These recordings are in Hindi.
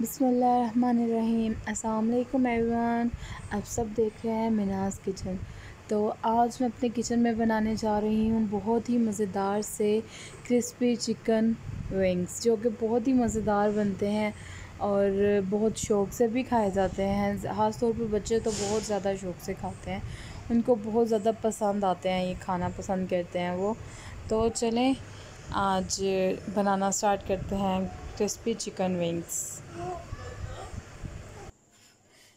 बिसमीम अल्लाम एवरीवन। आप सब देख रहे हैं मिनाज किचन। तो आज मैं अपने किचन में बनाने जा रही हूँ बहुत ही मज़ेदार से क्रिस्पी चिकन विंग्स, जो कि बहुत ही मज़ेदार बनते हैं और बहुत शौक़ से भी खाए जाते हैं। ख़ास तौर पर बच्चे तो बहुत ज़्यादा शौक़ से खाते हैं। उनको बहुत ज़्यादा पसंद आते हैं, ये खाना पसंद करते हैं वो। तो चलें आज बनाना स्टार्ट करते हैं क्रिस्पी चिकन विंग्स।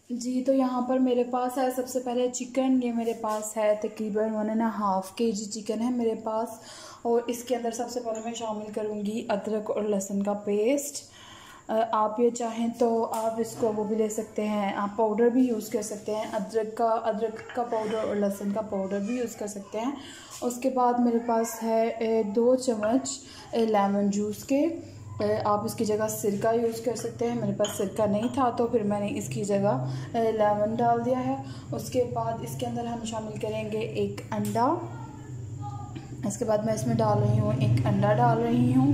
जी तो यहाँ पर मेरे पास है, सबसे पहले चिकन, ये मेरे पास है तकरीबन वन एंड हाफ़ के जी चिकन है मेरे पास। और इसके अंदर सबसे पहले मैं शामिल करूँगी अदरक और लहसुन का पेस्ट आप ये चाहें तो आप इसको वो भी ले सकते हैं, आप पाउडर भी यूज़ कर सकते हैं, अदरक का अदरक का पाउडर और लहसुन का पाउडर भी यूज़ कर सकते हैं। उसके बाद मेरे पास है दो चम्मच लेमन जूस के। आप इसकी जगह सिरका यूज़ कर सकते हैं, मेरे पास सिरका नहीं था तो फिर मैंने इसकी जगह लेमन डाल दिया है। उसके बाद इसके अंदर हम शामिल करेंगे एक अंडा। इसके बाद मैं इसमें डाल रही हूँ, एक अंडा डाल रही हूँ।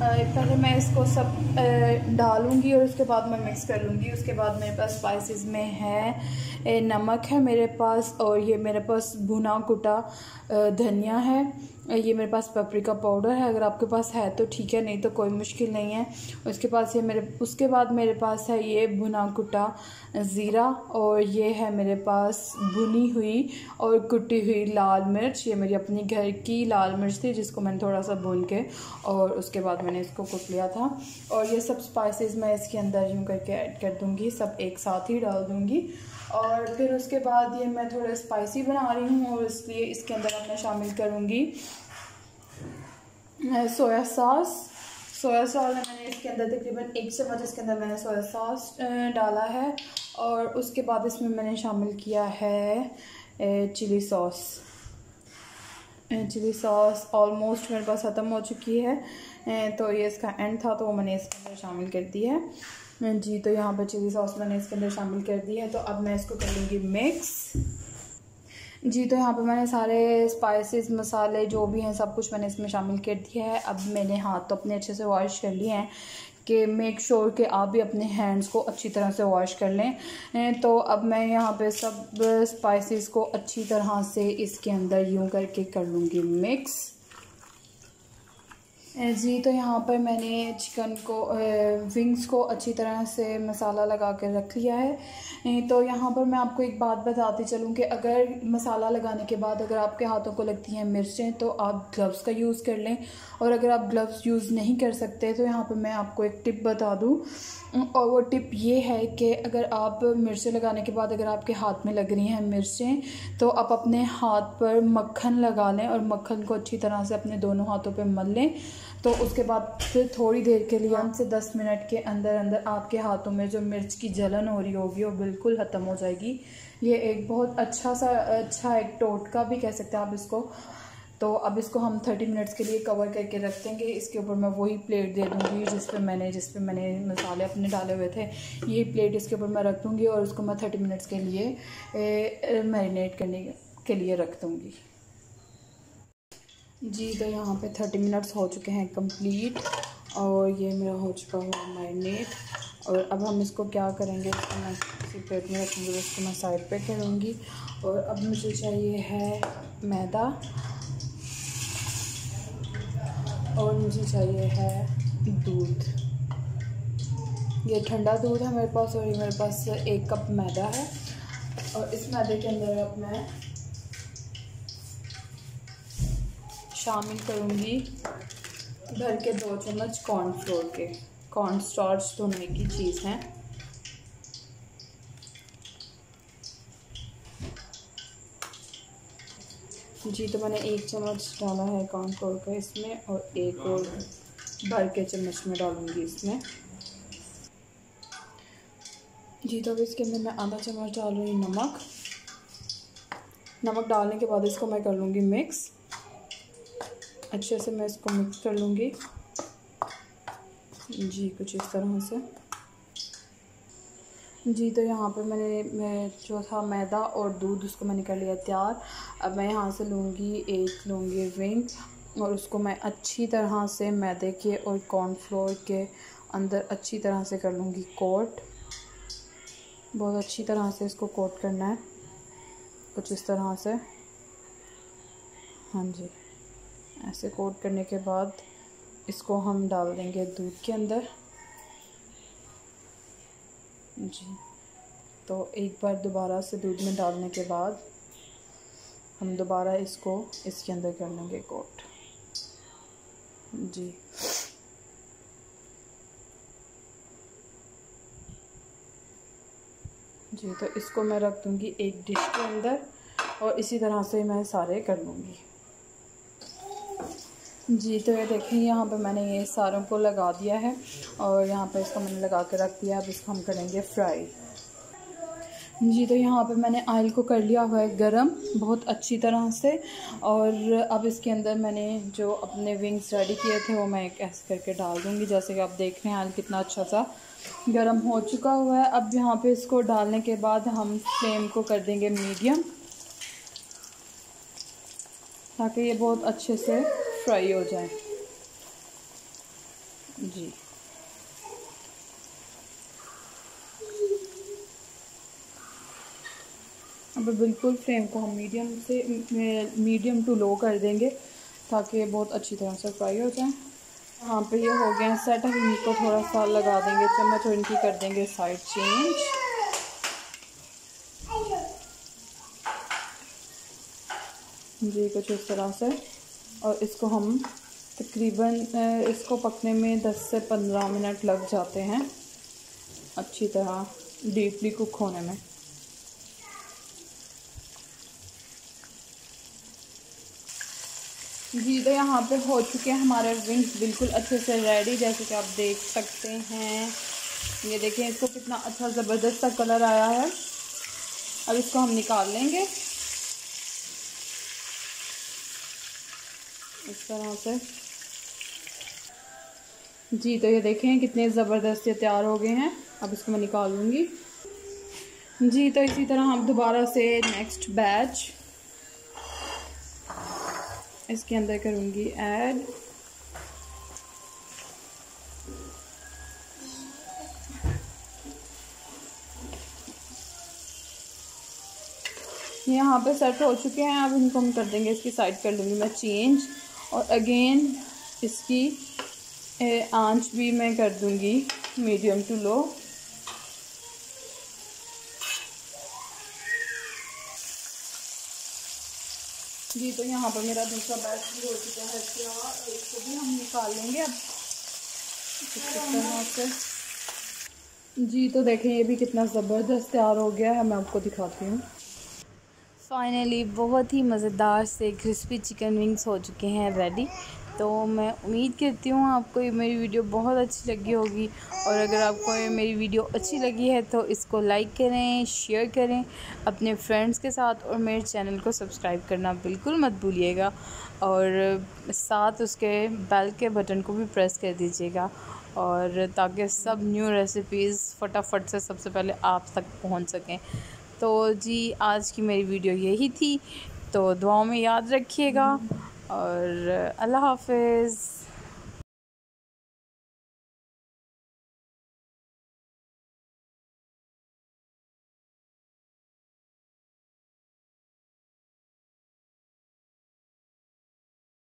पहले मैं इसको सब डालूँगी और उसके बाद मैं मिक्स कर लूँगी। उसके बाद मेरे पास स्पाइसेस में है नमक है मेरे पास और ये मेरे पास भुना कुटा धनिया है। ये मेरे पास पपरिका पाउडर है। अगर आपके पास है तो ठीक है, नहीं तो कोई मुश्किल नहीं है। उसके पास ये मेरे, उसके बाद मेरे पास है ये भुना कुटा ज़ीरा और ये है मेरे पास भुनी हुई और कुटी हुई लाल मिर्च। ये मेरी अपनी घर की लाल मिर्च थी जिसको मैंने थोड़ा सा भून के और उसके बाद मैंने इसको कुट लिया था। और ये सब स्पाइसेस मैं इसके अंदर यूँ करके ऐड कर दूँगी, सब एक साथ ही डाल दूँगी। और फिर उसके बाद ये मैं थोड़ा स्पाइसी बना रही हूँ और इसलिए इसके अंदर मैं शामिल करूँगी। सोया सॉस सोया सॉस मैंने इसके अंदर तकरीबन एक चम्मच इसके अंदर मैंने सोया सॉस डाला है और उसके बाद इसमें मैंने शामिल किया है chilli sauce chilli sauce almost मेरे पास ख़त्म हो चुकी है तो ये इसका एंड था तो वो मैंने इसके अंदर शामिल कर दी है। जी तो यहाँ पर चिली सॉस मैंने इसके अंदर शामिल कर दी है तो अब मैं इसको कर लूँगी मिक्स जी तो यहाँ पे मैंने सारे स्पाइसेस मसाले जो भी हैं, सब कुछ मैंने इसमें शामिल कर दिया है। अब मैंने हाथ तो अपने अच्छे से वॉश कर लिए हैं कि मेक श्योर sure कि आप भी अपने हैंड्स को अच्छी तरह से वॉश कर लें। तो अब मैं यहाँ पे सब स्पाइसेस को अच्छी तरह से इसके अंदर यूँ करके कर लूँगी मिक्स जी तो यहाँ पर मैंने चिकन को विंग्स को अच्छी तरह से मसाला लगा कर रख लिया है। तो यहाँ पर मैं आपको एक बात बताती चलूँ कि अगर मसाला लगाने के बाद अगर आपके हाथों को लगती हैं मिर्चें तो आप ग्लव्स का यूज़ कर लें। और अगर आप ग्लव्स यूज़ नहीं कर सकते तो यहाँ पर मैं आपको एक टिप बता दूँ। और वो टिप ये है कि अगर आप मिर्चें लगाने के बाद अगर आपके हाथ में लग रही हैं मिर्चें तो आप अपने हाथ पर मक्खन लगा लें और मक्खन को अच्छी तरह से अपने दोनों हाथों पर मल लें। तो उसके बाद फिर थोड़ी देर के लिए पाँच से दस मिनट के अंदर अंदर आपके हाथों में जो मिर्च की जलन हो रही होगी, वो बिल्कुल ख़त्म हो जाएगी। ये एक बहुत अच्छा सा अच्छा एक टोटका भी कह सकते हैं आप इसको। तो अब इसको हम थर्टी मिनट्स के लिए कवर करके रख देंगे इसके ऊपर मैं वही प्लेट दे दूँगी जिस पे मैंने, जिस पे मैंने मसाले अपने डाले हुए थे। ये प्लेट इसके ऊपर मैं रख दूँगी और उसको मैं थर्टी मिनट्स के लिए मैरिनेट करने के लिए रख दूँगी। जी तो यहाँ पे थर्टी मिनट्स हो चुके हैं कंप्लीट और ये मेरा हो चुका हुआ मैरिनेट और अब हम इसको क्या करेंगे इसको मैं किसी प्लेट में रखूँगी, उसको मैं साइड पे करूँगी और अब मुझे चाहिए है मैदा और मुझे चाहिए है दूध। ये ठंडा दूध है मेरे पास और ये मेरे पास एक कप मैदा है और इस मैदे के अंदर अब मैं शामिल करूँगी भर के दो चम्मच कॉर्नफ्लोर के। कॉर्न स्टार्च धोने की चीज़ है। जी तो मैंने एक चम्मच डाला है कॉर्नफ्लोर का इसमें और एक और भर के चम्मच में डालूँगी इसमें। जी तो अब इसके अंदर मैं आधा चम्मच डाल रही हूँ नमक। नमक डालने के बाद इसको मैं कर लूँगी मिक्स अच्छे से मैं इसको मिक्स कर लूँगी। जी, कुछ इस तरह से। जी तो यहाँ पर मैंने, मैं जो था मैदा और दूध, उसको मैंने कर लिया तैयार। अब मैं यहाँ से लूँगी एक, लूँगी विंग और उसको मैं अच्छी तरह से मैदे के और कॉर्नफ्लोर के अंदर अच्छी तरह से कर लूँगी कोट बहुत अच्छी तरह से इसको कोट करना है। कुछ इस तरह से। हाँ जी। ऐसे कोट करने के बाद इसको हम डाल देंगे दूध के अंदर। जी। तो एक बार दोबारा से दूध में डालने के बाद हम दोबारा इसको इसके अंदर कर लेंगे कोट। जी। जी तो इसको मैं रख दूँगी एक डिश के अंदर और इसी तरह से मैं सारे कर लूँगी। जी तो ये देखें, यहाँ पे मैंने ये सारों को लगा दिया है और यहाँ पे इसको मैंने लगा के रख दिया अब इसको हम करेंगे फ्राई। जी तो यहाँ पे मैंने आयल को कर लिया हुआ है गरम बहुत अच्छी तरह से और अब इसके अंदर मैंने जो अपने विंग्स रेडी किए थे, वो मैं ऐसे करके डाल दूँगी। जैसे कि आप देख रहे हैं, आयल कितना अच्छा सा गरम हो चुका हुआ है। अब यहाँ पे इसको डालने के बाद हम फ्लेम को कर देंगे मीडियम ताकि ये बहुत अच्छे से फ्राई हो जाए। जी। अब बिल्कुल फ्लेम को हम मीडियम से, मीडियम टू लो कर देंगे, ताकि बहुत अच्छी तरह से फ्राई हो जाए। यहाँ पे ये हो गया सेट अब इनको थोड़ा सा लगा देंगे चम्मच और इनकी कर देंगे साइड चेंज जी, कुछ इस तरह से। और इसको हम तकरीबन इसको पकने में 10 से 15 मिनट लग जाते हैं अच्छी तरह डीपली कुक होने में। जी तो यहाँ पे हो चुके हैं, हमारे विंग्स बिल्कुल अच्छे से रेडी जैसे कि आप देख सकते हैं। ये देखें इसको कितना अच्छा ज़बरदस्त सा कलर आया है। अब इसको हम निकाल लेंगे। इस तरह से। जी तो ये देखें कितने ज़बरदस्त ये तैयार हो गए हैं। अब इसको मैं निकाल लूँगी जी तो इसी तरह हम दोबारा से नेक्स्ट बैच इसके अंदर करूँगी ऐड यहाँ पे सेट हो चुके हैं, अब इनको हम कर देंगे, इसकी साइड कर लूँगी मैं चेंज और अगेन इसकी आँच भी मैं कर दूँगी मीडियम टू लो जी तो यहाँ पर मेरा दूसरा बैच भी हो चुका है, इसको भी हम निकाल लेंगे अब। जी तो देखें, ये भी कितना ज़बरदस्त तैयार हो गया है, मैं आपको दिखाती हूँ। फाइनली बहुत ही मज़ेदार से क्रिस्पी चिकन विंग्स हो चुके हैं रेडी तो मैं उम्मीद करती हूँ आपको ये मेरी वीडियो बहुत अच्छी लगी होगी और अगर आपको ये मेरी वीडियो अच्छी लगी है तो इसको लाइक करें शेयर करें, अपने फ्रेंड्स के साथ और मेरे चैनल को सब्सक्राइब करना बिल्कुल मत भूलिएगा और साथ उसके बेल के बटन को भी प्रेस कर दीजिएगा और ताकि सब न्यू रेसिपीज़ फटाफट से सबसे पहले आप तक पहुँच सकें। तो जी, आज की मेरी वीडियो यही थी। तो दुआओं में याद रखिएगा और अल्लाह हाफिज़।